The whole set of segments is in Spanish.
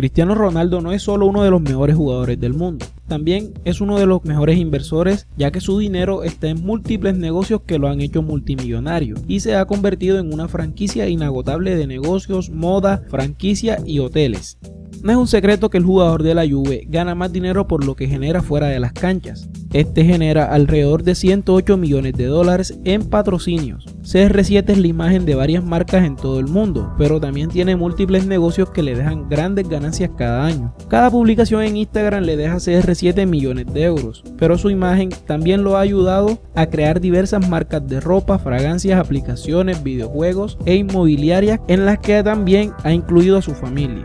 Cristiano Ronaldo no es solo uno de los mejores jugadores del mundo, también es uno de los mejores inversores ya que su dinero está en múltiples negocios que lo han hecho multimillonario y se ha convertido en una franquicia inagotable de negocios, moda, franquicia y hoteles. No es un secreto que el jugador de la Juve gana más dinero por lo que genera fuera de las canchas. Este genera alrededor de 108 millones de dólares en patrocinios. CR7 es la imagen de varias marcas en todo el mundo, pero también tiene múltiples negocios que le dejan grandes ganancias cada año. Cada publicación en Instagram le deja a CR7 millones de euros, pero su imagen también lo ha ayudado a crear diversas marcas de ropa, fragancias, aplicaciones, videojuegos e inmobiliarias en las que también ha incluido a su familia.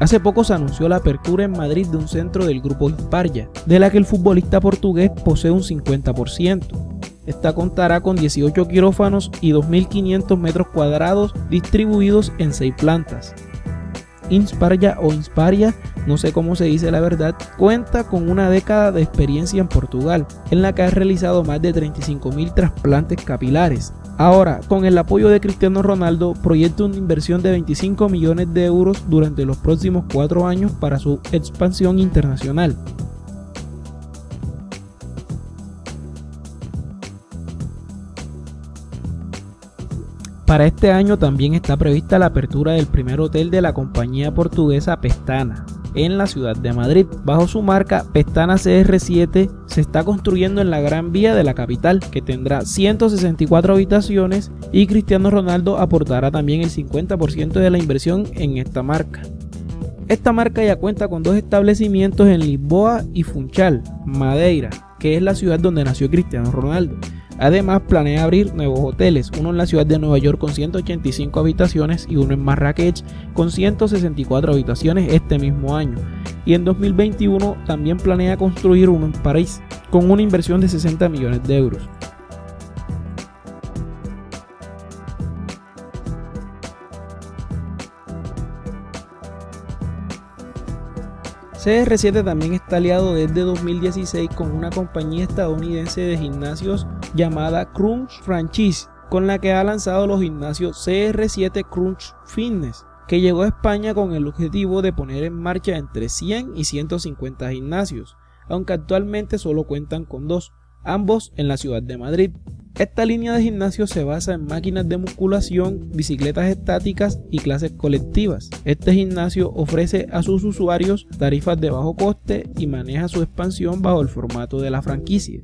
Hace poco se anunció la apertura en Madrid de un centro del grupo Hisparia, de la que el futbolista portugués posee un 50%. Esta contará con 18 quirófanos y 2.500 metros cuadrados distribuidos en 6 plantas. Insparia o Insparia, no sé cómo se dice la verdad, cuenta con una década de experiencia en Portugal, en la que ha realizado más de 35.000 trasplantes capilares, Ahora, con el apoyo de Cristiano Ronaldo, proyecta una inversión de 25 millones de euros durante los próximos cuatro años para su expansión internacional. Para este año también está prevista la apertura del primer hotel de la compañía portuguesa Pestana, en la ciudad de Madrid. Bajo su marca Pestana CR7 se está construyendo en la Gran Vía de la capital, que tendrá 164 habitaciones y Cristiano Ronaldo aportará también el 50% de la inversión en esta marca. Esta marca ya cuenta con dos establecimientos en Lisboa y Funchal, Madeira, que es la ciudad donde nació Cristiano Ronaldo. Además, planea abrir nuevos hoteles, uno en la ciudad de Nueva York con 185 habitaciones y uno en Marrakech con 164 habitaciones este mismo año. Y en 2021 también planea construir uno en París con una inversión de 60 millones de euros. CR7 también está aliado desde 2016 con una compañía estadounidense de gimnasios llamada Crunch Franchise, con la que ha lanzado los gimnasios CR7 Crunch Fitness, que llegó a España con el objetivo de poner en marcha entre 100 y 150 gimnasios, aunque actualmente solo cuentan con dos, ambos en la ciudad de Madrid. Esta línea de gimnasio se basa en máquinas de musculación, bicicletas estáticas y clases colectivas. Este gimnasio ofrece a sus usuarios tarifas de bajo coste y maneja su expansión bajo el formato de la franquicia.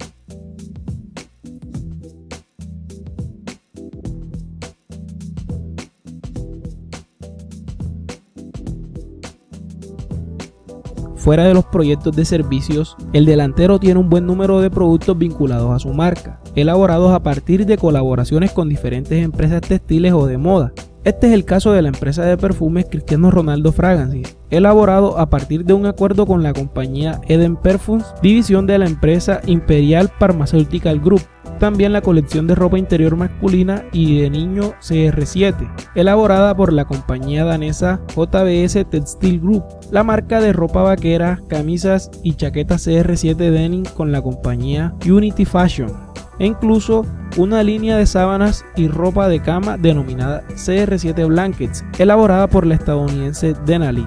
Fuera de los proyectos de servicios, el delantero tiene un buen número de productos vinculados a su marca, elaborados a partir de colaboraciones con diferentes empresas textiles o de moda. Este es el caso de la empresa de perfumes Cristiano Ronaldo Fragrances, elaborado a partir de un acuerdo con la compañía Eden Perfumes, división de la empresa Imperial Pharmaceutical Group, también la colección de ropa interior masculina y de niño CR7, elaborada por la compañía danesa JBS Textile Group, la marca de ropa vaquera, camisas y chaquetas CR7 Denim con la compañía Unity Fashion, e incluso una línea de sábanas y ropa de cama denominada CR7 Blankets, elaborada por la estadounidense Denali.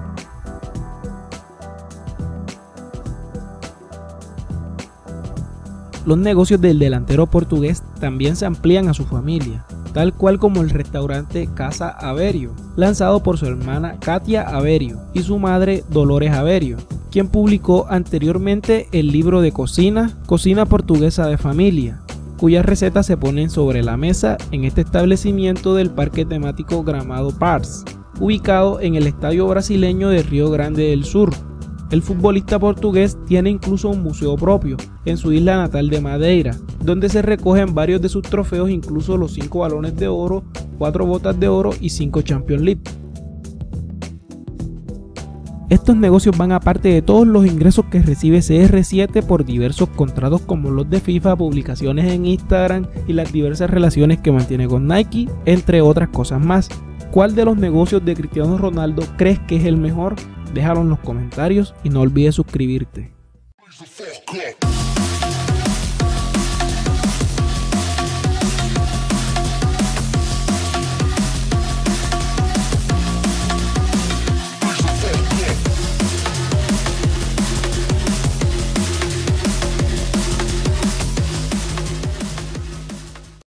Los negocios del delantero portugués también se amplían a su familia, tal cual como el restaurante Casa Averio, lanzado por su hermana Katia Averio y su madre Dolores Averio, quien publicó anteriormente el libro de cocina, Cocina Portuguesa de Familia, cuyas recetas se ponen sobre la mesa en este establecimiento del parque temático Gramado Pars, ubicado en el estadio brasileño de Río Grande del Sur, el futbolista portugués tiene incluso un museo propio en su isla natal de Madeira, donde se recogen varios de sus trofeos, incluso los 5 balones de oro, 4 botas de oro y 5 Champions League. Estos negocios van aparte de todos los ingresos que recibe CR7 por diversos contratos como los de FIFA, publicaciones en Instagram y las diversas relaciones que mantiene con Nike, entre otras cosas más. ¿Cuál de los negocios de Cristiano Ronaldo crees que es el mejor? Déjalo en los comentarios y no olvides suscribirte.